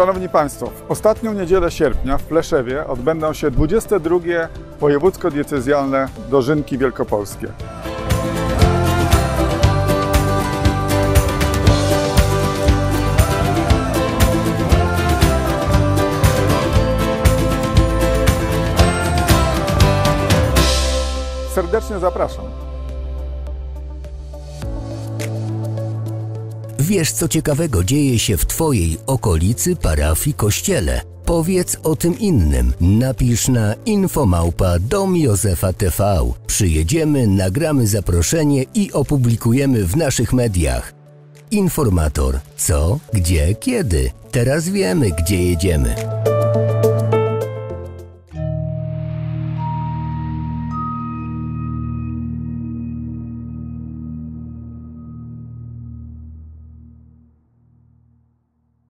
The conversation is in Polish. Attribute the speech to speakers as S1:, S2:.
S1: Szanowni Państwo, w ostatnią niedzielę sierpnia w Pleszewie odbędą się 22 wojewódzko-diecezjalne dożynki wielkopolskie. Serdecznie zapraszam.
S2: Wiesz, co ciekawego dzieje się w Twojej okolicy, parafii, kościele? Powiedz o tym innym. Napisz na infomałpa dom Józefa TV. Przyjedziemy, nagramy zaproszenie i opublikujemy w naszych mediach. Informator. Co, gdzie, kiedy? Teraz wiemy, gdzie jedziemy.